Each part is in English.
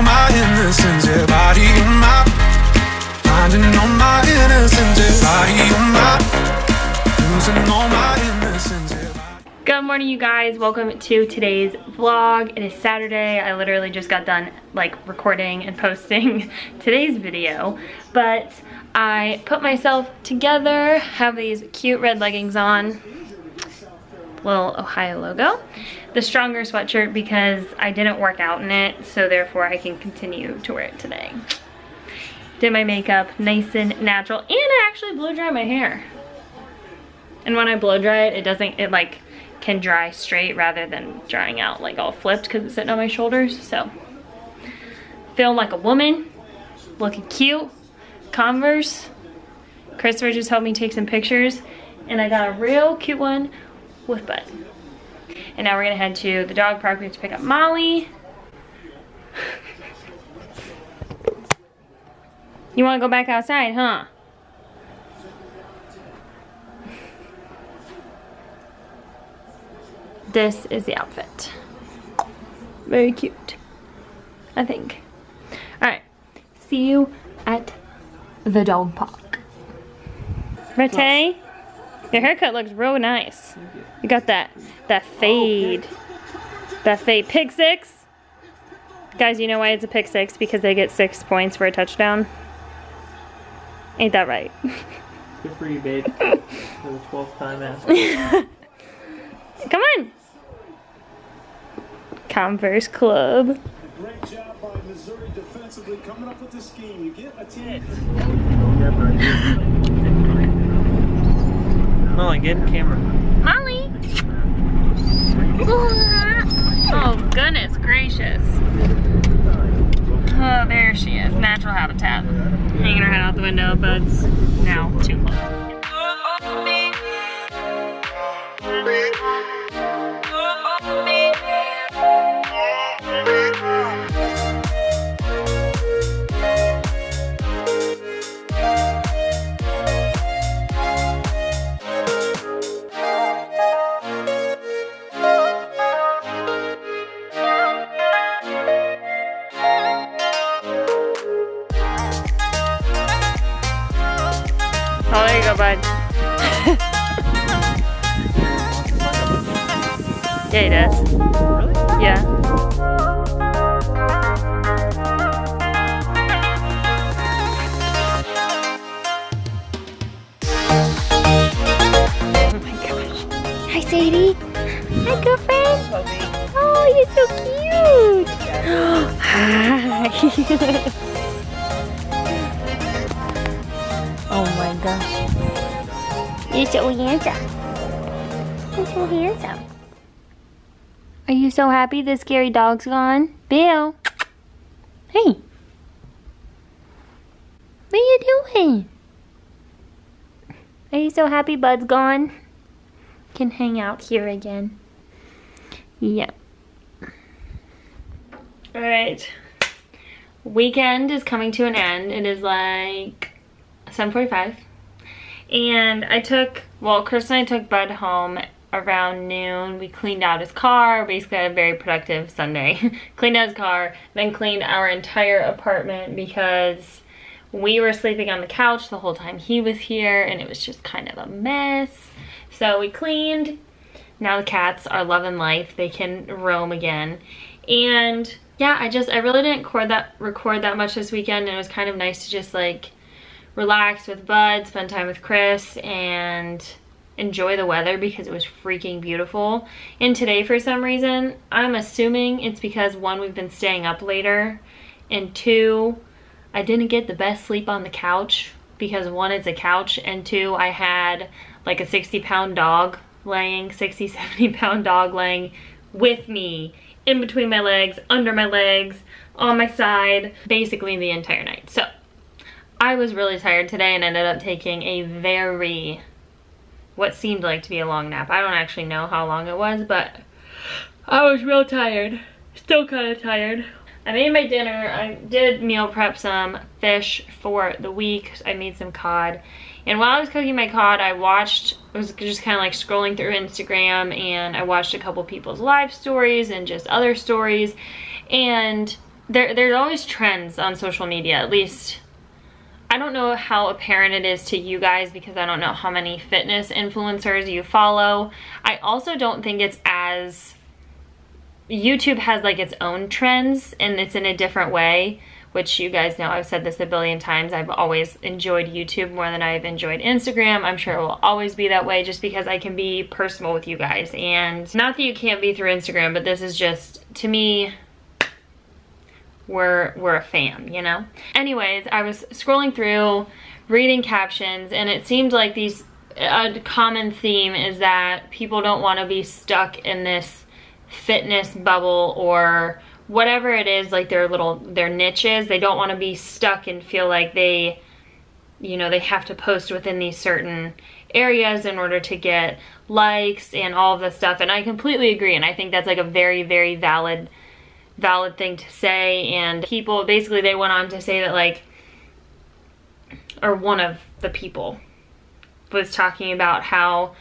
All my innocence, yeah, body on my Finding all my innocence, yeah, body on my Losing all my innocence, yeah, Good morning you guys, welcome to today's vlog. It is Saturday, I literally just got done like recording and posting today's video, but I put myself together, have these cute red leggings on, little Ohio logo, the stronger sweatshirt because I didn't work out in it, so therefore I can continue to wear it today. Did my makeup nice and natural, and I actually blow dry my hair. And when I blow dry it, it doesn't, it like can dry straight rather than drying out like all flipped because it's sitting on my shoulders. So, feel like a woman, looking cute, Converse. Christopher just helped me take some pictures and I got a real cute one with Bud. And now we're gonna head to the dog park. We have to pick up Molly. you wanna go back outside, huh? This is the outfit. Very cute, I think. All right, see you at the dog park. Rete, your haircut looks real nice. You got that, that fade. That fade. Pick six. Guys, you know why it's a pick six? Because they get six points for a touchdown. Ain't that right? Good for you, babe. For the 12th time asking. Come on. Converse Club. Great job by Missouri defensively coming up with the scheme. You get a 10. Molly, get in camera. Molly. Oh, goodness gracious. Oh, there she is. Natural habitat. Hanging her head out the window, but it's now too close. Hi, Sadie. Hi, girlfriend. Oh, you're so cute. Hi. oh my gosh. You're so handsome. You're so handsome. Are you so happy the scary dog's gone? Bill. Hey. What are you doing? Are you so happy Bud's gone? Can hang out here again. Yep. Alright. Weekend is coming to an end. It is like 7.45. And I took, well, Chris and I took Bud home around noon. We cleaned out his car. Basically had a very productive Sunday. cleaned out his car, then cleaned our entire apartment because we were sleeping on the couch the whole time he was here and it was just kind of a mess. So we cleaned. Now the cats are loving life. They can roam again. And yeah, I just, I really didn't record that, record that much this weekend and it was kind of nice to just like relax with Bud, spend time with Chris and enjoy the weather because it was freaking beautiful. And today for some reason, I'm assuming it's because one, we've been staying up later and two, I didn't get the best sleep on the couch because one, it's a couch and two, I had like a 60 pound dog laying, 60, 70 pound dog laying with me in between my legs, under my legs, on my side, basically the entire night. So I was really tired today and ended up taking a very, what seemed like to be a long nap. I don't actually know how long it was, but I was real tired. Still kind of tired. I made my dinner. I did meal prep some fish for the week. I made some cod. And while I was cooking my cod, I watched, I was just kind of like scrolling through Instagram and I watched a couple people's live stories and just other stories. And there there's always trends on social media, at least I don't know how apparent it is to you guys because I don't know how many fitness influencers you follow. I also don't think it's as YouTube has like its own trends and it's in a different way, which you guys know I've said this a billion times. I've always enjoyed YouTube more than I've enjoyed Instagram. I'm sure it will always be that way just because I can be personal with you guys. And not that you can't be through Instagram, but this is just, to me, we're, we're a fan, you know? Anyways, I was scrolling through, reading captions, and it seemed like these, a common theme is that people don't want to be stuck in this fitness bubble or whatever it is, like their little, their niches. They don't want to be stuck and feel like they, you know, they have to post within these certain areas in order to get likes and all of this stuff. And I completely agree. And I think that's like a very, very valid valid thing to say and people basically they went on to say that like or one of the people was talking about how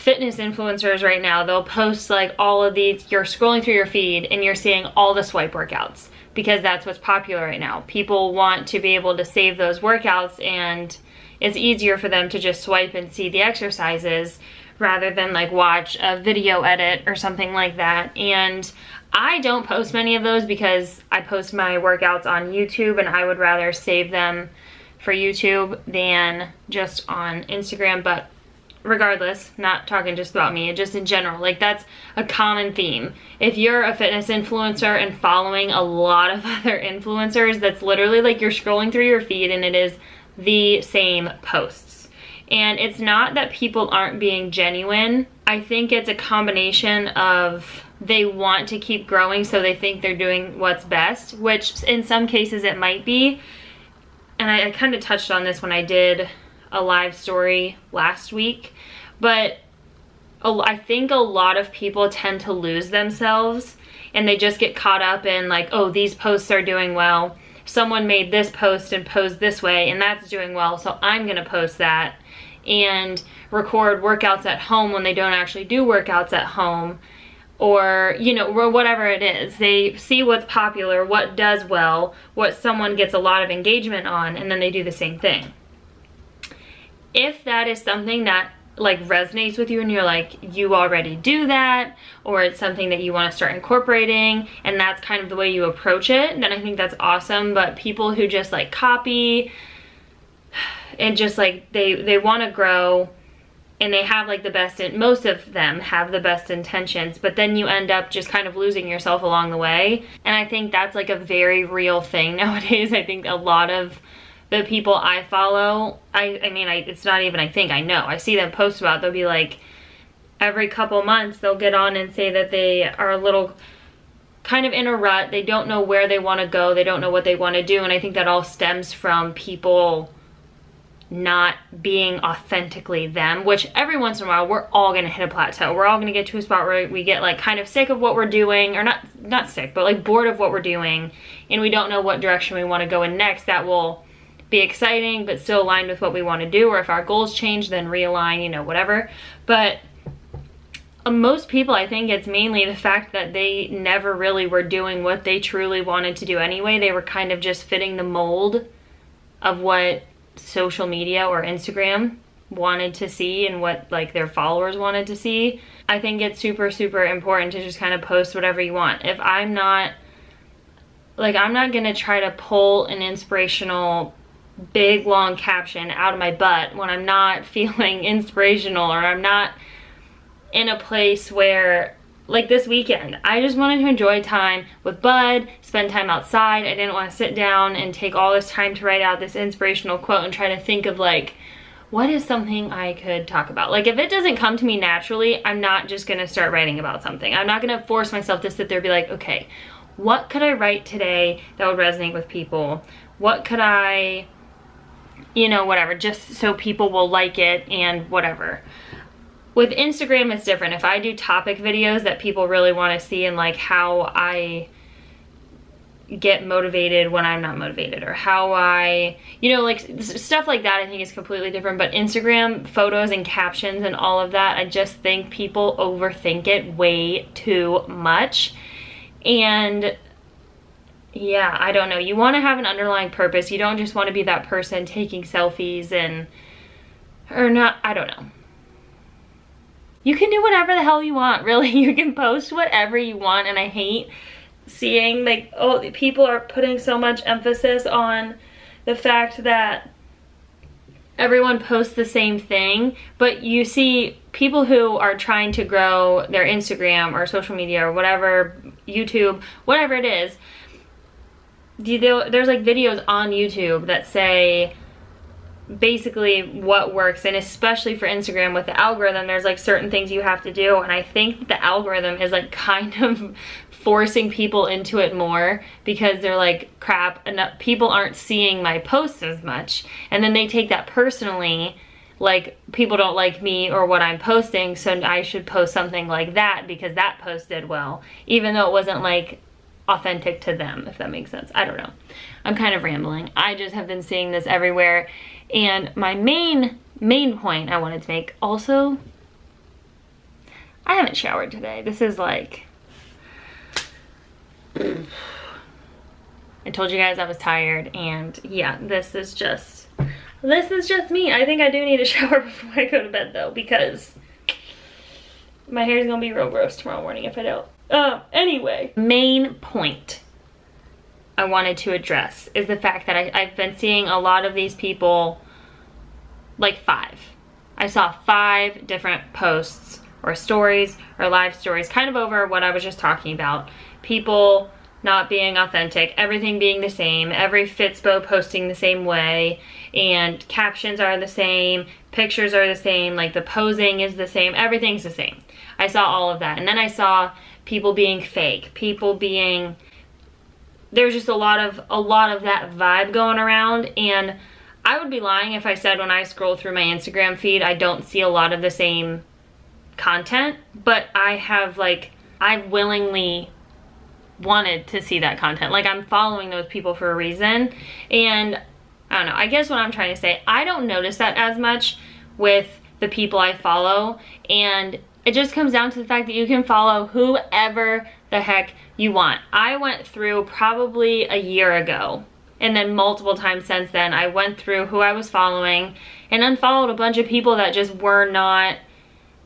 fitness influencers right now they'll post like all of these you're scrolling through your feed and you're seeing all the swipe workouts because that's what's popular right now people want to be able to save those workouts and it's easier for them to just swipe and see the exercises rather than like watch a video edit or something like that and I don't post many of those because I post my workouts on YouTube and I would rather save them for YouTube than just on Instagram. But regardless, not talking just about me, just in general, like that's a common theme. If you're a fitness influencer and following a lot of other influencers, that's literally like you're scrolling through your feed and it is the same posts. And it's not that people aren't being genuine. I think it's a combination of they want to keep growing so they think they're doing what's best, which in some cases it might be. And I, I kind of touched on this when I did a live story last week, but I think a lot of people tend to lose themselves and they just get caught up in like, oh, these posts are doing well. Someone made this post and posed this way and that's doing well, so I'm gonna post that and record workouts at home when they don't actually do workouts at home. Or you know or whatever it is. They see what's popular what does well what someone gets a lot of engagement on and then they do the same thing if that is something that like resonates with you and you're like you already do that or it's something that you want to start incorporating and that's kind of the way you approach it then I think that's awesome but people who just like copy and just like they they want to grow and they have like the best, in, most of them have the best intentions, but then you end up just kind of losing yourself along the way. And I think that's like a very real thing nowadays. I think a lot of the people I follow, I, I mean, I, it's not even I think, I know. I see them post about, they'll be like, every couple months they'll get on and say that they are a little kind of in a rut. They don't know where they want to go. They don't know what they want to do. And I think that all stems from people not being authentically them, which every once in a while we're all gonna hit a plateau. We're all gonna get to a spot where we get like kind of sick of what we're doing, or not not sick, but like bored of what we're doing, and we don't know what direction we wanna go in next that will be exciting but still aligned with what we wanna do, or if our goals change, then realign, you know, whatever. But uh, most people, I think it's mainly the fact that they never really were doing what they truly wanted to do anyway. They were kind of just fitting the mold of what social media or Instagram wanted to see and what like their followers wanted to see. I think it's super, super important to just kind of post whatever you want. If I'm not, like I'm not gonna try to pull an inspirational big long caption out of my butt when I'm not feeling inspirational or I'm not in a place where like this weekend. I just wanted to enjoy time with Bud, spend time outside. I didn't want to sit down and take all this time to write out this inspirational quote and try to think of like, what is something I could talk about? Like if it doesn't come to me naturally, I'm not just gonna start writing about something. I'm not gonna force myself to sit there and be like, okay, what could I write today that would resonate with people? What could I, you know, whatever, just so people will like it and whatever. With Instagram, it's different. If I do topic videos that people really want to see and like how I get motivated when I'm not motivated or how I, you know, like stuff like that I think is completely different. But Instagram photos and captions and all of that, I just think people overthink it way too much. And yeah, I don't know. You want to have an underlying purpose. You don't just want to be that person taking selfies and or not, I don't know. You can do whatever the hell you want, really. You can post whatever you want and I hate seeing like oh people are putting so much emphasis on the fact that everyone posts the same thing, but you see people who are trying to grow their Instagram or social media or whatever, YouTube, whatever it is, there's like videos on YouTube that say basically what works and especially for Instagram with the algorithm there's like certain things you have to do and I think the algorithm is like kind of forcing people into it more because they're like crap enough people aren't seeing my posts as much and then they take that personally like people don't like me or what I'm posting so I should post something like that because that post did well even though it wasn't like authentic to them if that makes sense. I don't know. I'm kind of rambling. I just have been seeing this everywhere. And my main main point I wanted to make also I haven't showered today. This is like I told you guys I was tired and yeah, this is just, this is just me. I think I do need a shower before I go to bed though because my hair is gonna be real gross tomorrow morning if I don't. Uh, anyway, main point I wanted to address is the fact that I, I've been seeing a lot of these people, like five. I saw five different posts or stories or live stories kind of over what I was just talking about people not being authentic, everything being the same, every Fitspo posting the same way, and captions are the same, pictures are the same, like the posing is the same, everything's the same. I saw all of that. And then I saw people being fake, people being there's just a lot of a lot of that vibe going around and I would be lying if I said when I scroll through my Instagram feed I don't see a lot of the same content, but I have like I've willingly wanted to see that content. Like I'm following those people for a reason. And I don't know, I guess what I'm trying to say, I don't notice that as much with the people I follow. And it just comes down to the fact that you can follow whoever the heck you want. I went through probably a year ago and then multiple times since then I went through who I was following and unfollowed a bunch of people that just were not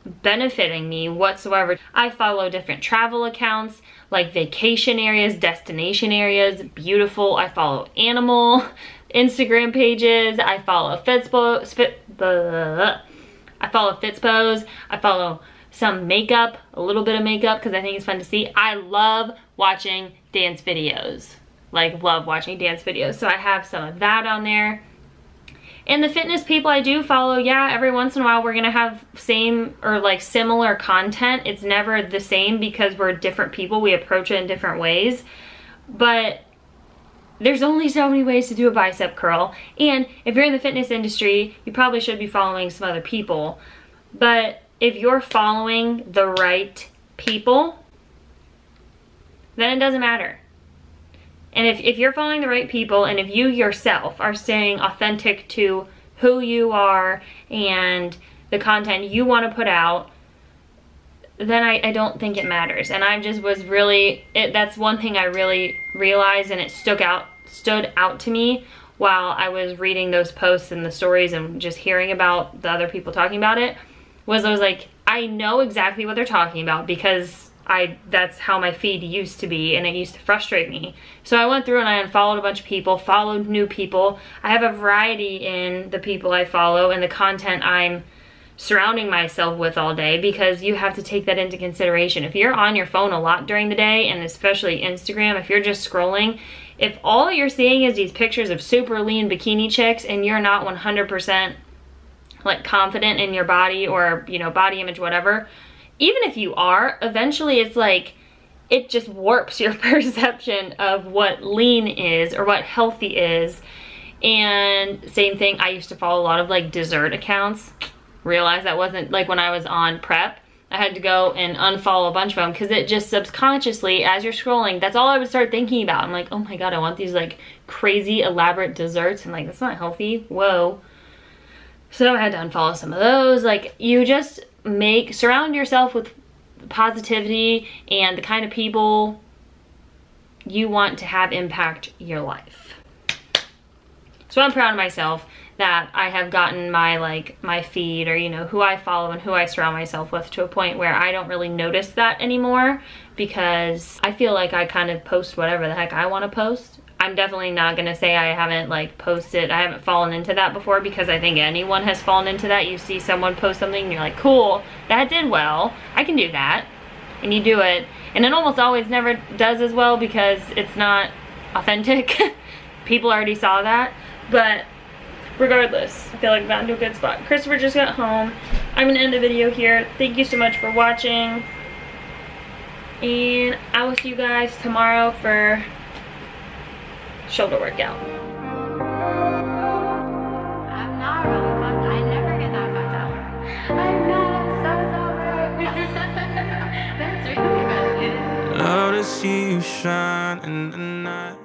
benefiting me whatsoever. I follow different travel accounts like vacation areas, destination areas, beautiful. I follow animal Instagram pages. I follow Fitspo, Fit, I follow Fitspos. I follow some makeup, a little bit of makeup because I think it's fun to see. I love watching dance videos. Like love watching dance videos. So I have some of that on there. And the fitness people I do follow, yeah, every once in a while we're gonna have same or like similar content. It's never the same because we're different people. We approach it in different ways. But there's only so many ways to do a bicep curl. And if you're in the fitness industry, you probably should be following some other people. But if you're following the right people, then it doesn't matter. And if, if you're following the right people and if you yourself are staying authentic to who you are and the content you want to put out, then I, I don't think it matters. And I just was really, it, that's one thing I really realized and it stuck out, stood out to me while I was reading those posts and the stories and just hearing about the other people talking about it, was I was like, I know exactly what they're talking about because I that's how my feed used to be and it used to frustrate me. So I went through and I unfollowed a bunch of people, followed new people. I have a variety in the people I follow and the content I'm surrounding myself with all day because you have to take that into consideration. If you're on your phone a lot during the day and especially Instagram, if you're just scrolling, if all you're seeing is these pictures of super lean bikini chicks and you're not 100% like confident in your body or, you know, body image, whatever, even if you are, eventually it's like, it just warps your perception of what lean is or what healthy is. And same thing, I used to follow a lot of like dessert accounts. Realized that wasn't like when I was on prep. I had to go and unfollow a bunch of them because it just subconsciously, as you're scrolling, that's all I would start thinking about. I'm like, oh my god, I want these like crazy elaborate desserts. And like, that's not healthy. Whoa. So I had to unfollow some of those. Like, you just make, surround yourself with positivity and the kind of people you want to have impact your life. So I'm proud of myself that I have gotten my like my feed or you know who I follow and who I surround myself with to a point where I don't really notice that anymore because I feel like I kind of post whatever the heck I want to post. I'm definitely not gonna say I haven't like posted, I haven't fallen into that before because I think anyone has fallen into that. You see someone post something and you're like, cool, that did well, I can do that. And you do it. And it almost always never does as well because it's not authentic. People already saw that. But regardless, I feel like I've gotten to a good spot. Christopher just got home. I'm gonna end the video here. Thank you so much for watching. And I will see you guys tomorrow for shoulder workout. I'm not really fucked. I never get that fucked up. I'm not so sober. That's really good. Love to see you shine in the night.